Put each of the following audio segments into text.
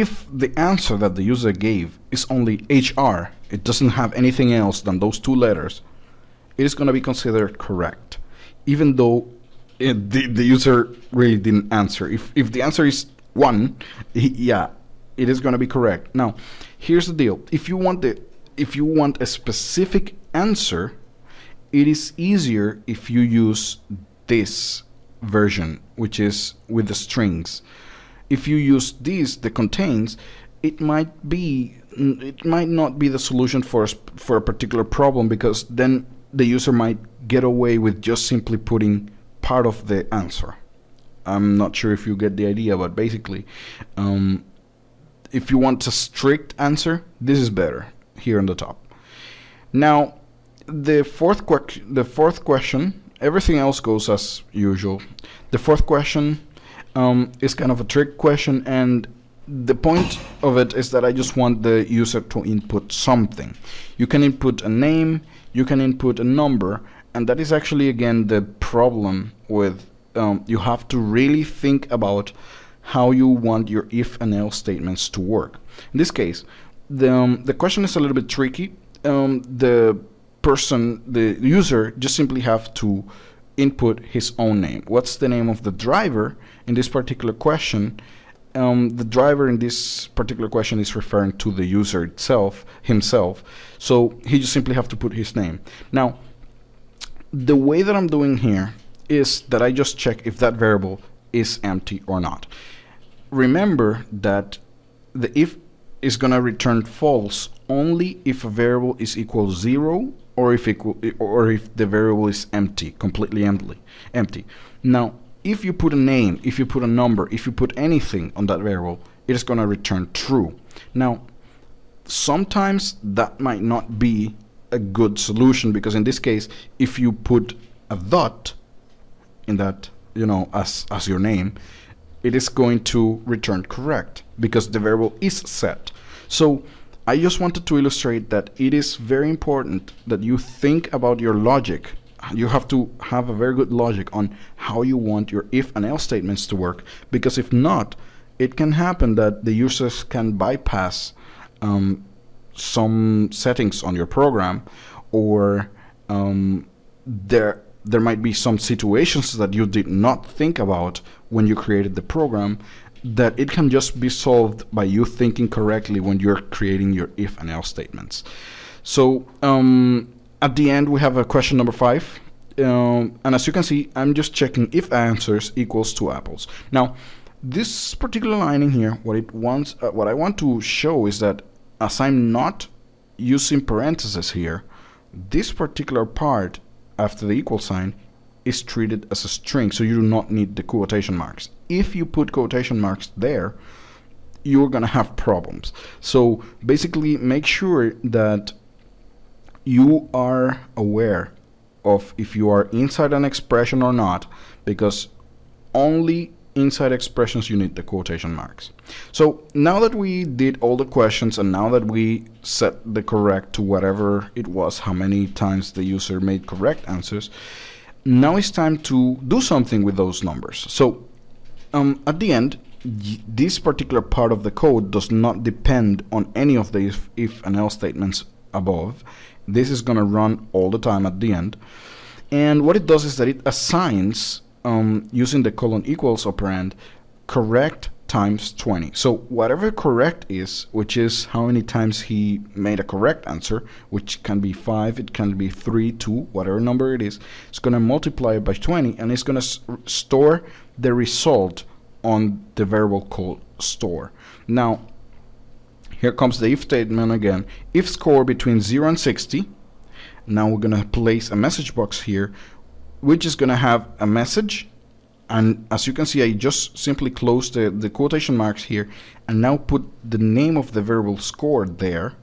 if the answer that the user gave is only HR, it doesn't have anything else than those two letters, it is going to be considered correct, even though it, the, the user really didn't answer. If, if the answer is 1, yeah, it is going to be correct. Now, here's the deal. If you want the if you want a specific answer, it is easier if you use this version, which is with the strings. If you use this, the contains, it might be it might not be the solution for a, for a particular problem because then the user might get away with just simply putting part of the answer. I'm not sure if you get the idea, but basically, um, if you want a strict answer, this is better here on the top. Now, the fourth the fourth question, everything else goes as usual. The fourth question um, is kind of a trick question, and the point of it is that I just want the user to input something. You can input a name, you can input a number, and that is actually again the problem with um, you have to really think about how you want your if and else statements to work. In this case, the, um, the question is a little bit tricky. Um, the person, the user, just simply have to input his own name. What's the name of the driver in this particular question? Um, the driver in this particular question is referring to the user itself, himself. So he just simply have to put his name. Now, the way that I'm doing here is that I just check if that variable is empty or not remember that the if is going to return false only if a variable is equal zero or if equal or if the variable is empty completely empty empty now if you put a name if you put a number if you put anything on that variable it is going to return true now sometimes that might not be a good solution because in this case if you put a dot in that you know as as your name it is going to return correct because the variable is set. So I just wanted to illustrate that it is very important that you think about your logic. You have to have a very good logic on how you want your if and else statements to work because if not, it can happen that the users can bypass um, some settings on your program or um, there there might be some situations that you did not think about when you created the program that it can just be solved by you thinking correctly when you're creating your if and else statements. So um, at the end we have a question number five. Um, and as you can see, I'm just checking if answers equals to apples. Now, this particular line in here, what it wants, uh, what I want to show is that as I'm not using parentheses here, this particular part after the equal sign is treated as a string, so you do not need the quotation marks. If you put quotation marks there, you're gonna have problems. So basically make sure that you are aware of if you are inside an expression or not, because only inside expressions you need the quotation marks. So now that we did all the questions and now that we set the correct to whatever it was, how many times the user made correct answers, now it's time to do something with those numbers. So um, at the end, this particular part of the code does not depend on any of the if, if and else statements above. This is going to run all the time at the end. And what it does is that it assigns um, using the colon equals operand correct times 20. So whatever correct is, which is how many times he made a correct answer, which can be 5, it can be 3, 2, whatever number it is, it's going to multiply it by 20 and it's going to store the result on the variable called store. Now, here comes the if statement again. If score between 0 and 60, now we're going to place a message box here which is going to have a message and as you can see I just simply closed the, the quotation marks here and now put the name of the variable score there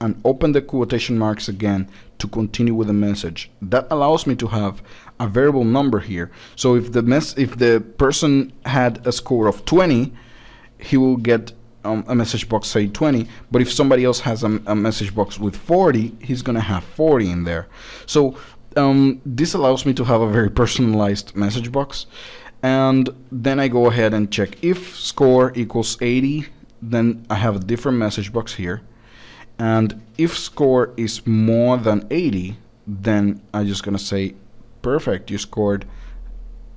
and open the quotation marks again to continue with the message. That allows me to have a variable number here. So if the mess if the person had a score of 20 he will get um, a message box say 20 but if somebody else has a, a message box with 40 he's gonna have 40 in there. So um, this allows me to have a very personalized message box and then I go ahead and check if score equals 80 then I have a different message box here. And if score is more than 80, then I'm just gonna say, perfect, you scored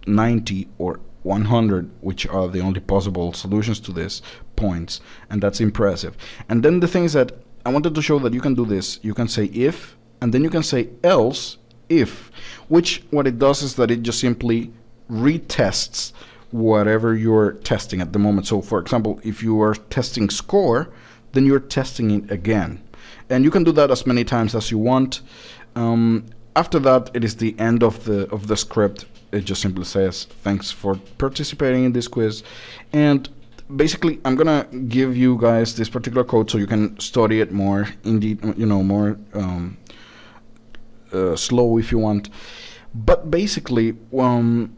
90 or 100, which are the only possible solutions to this points, and that's impressive. And then the thing is that I wanted to show that you can do this. You can say if, and then you can say else if, which what it does is that it just simply retests whatever you're testing at the moment. So for example, if you are testing score, then you're testing it again. And you can do that as many times as you want. Um, after that, it is the end of the of the script. It just simply says, thanks for participating in this quiz. And basically, I'm gonna give you guys this particular code so you can study it more, indeed, you know, more um, uh, slow if you want. But basically, um,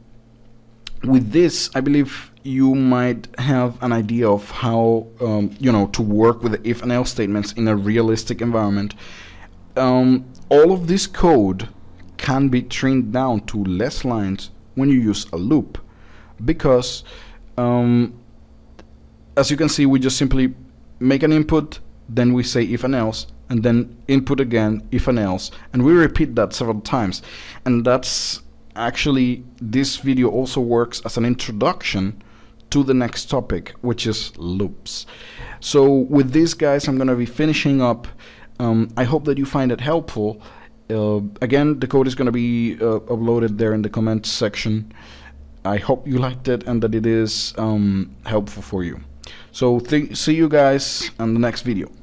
with this, I believe you might have an idea of how um, you know to work with the if and else statements in a realistic environment. Um, all of this code can be trimmed down to less lines when you use a loop, because um, as you can see, we just simply make an input, then we say if and else, and then input again if and else, and we repeat that several times, and that's actually this video also works as an introduction to the next topic which is loops. So with this guys I'm gonna be finishing up. Um, I hope that you find it helpful. Uh, again the code is gonna be uh, uploaded there in the comments section. I hope you liked it and that it is um, helpful for you. So see you guys on the next video